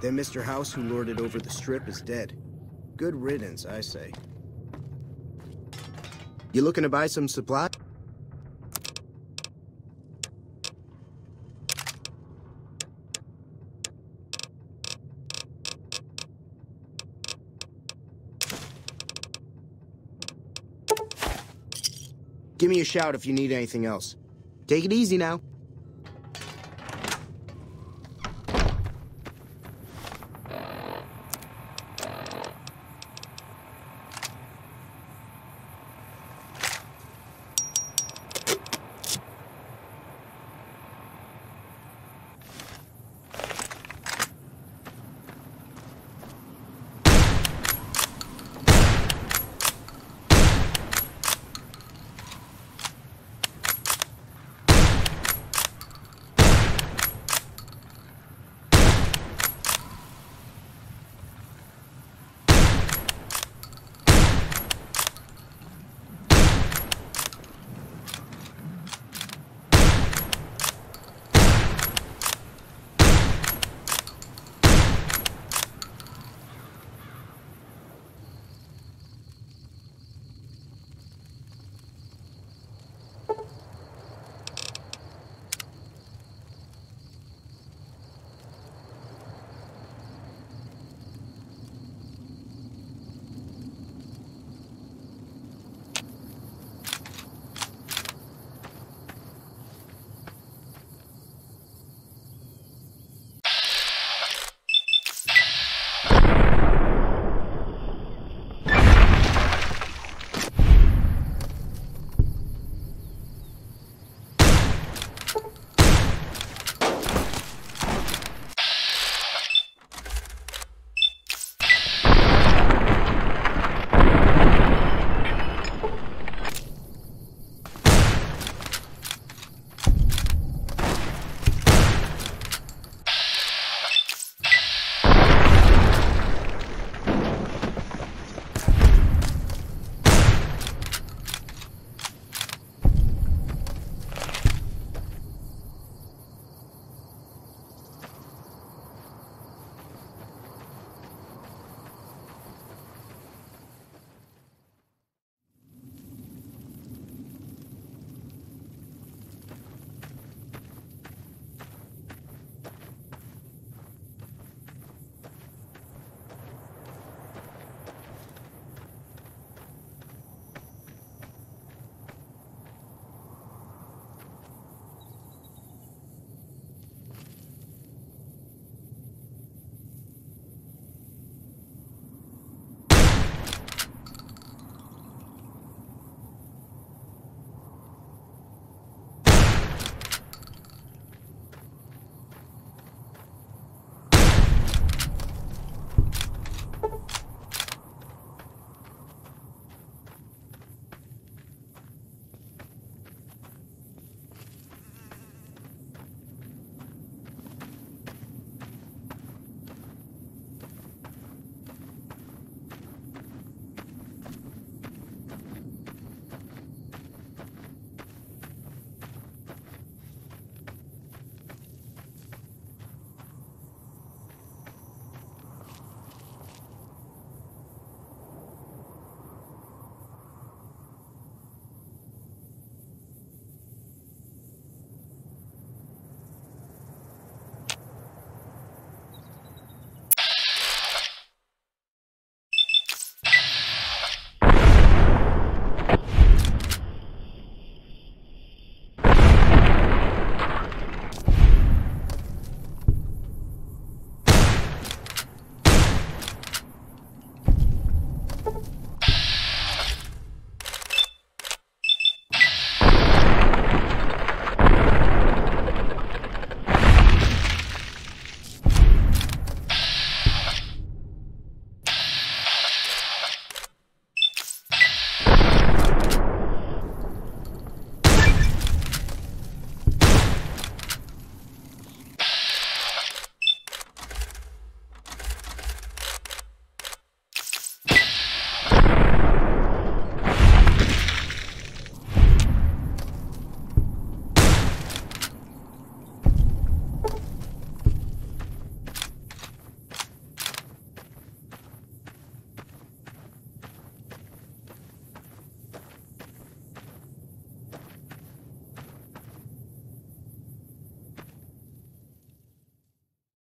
Then Mr. House, who lorded over the strip, is dead. Good riddance, I say. You looking to buy some supplies? Give me a shout if you need anything else. Take it easy now.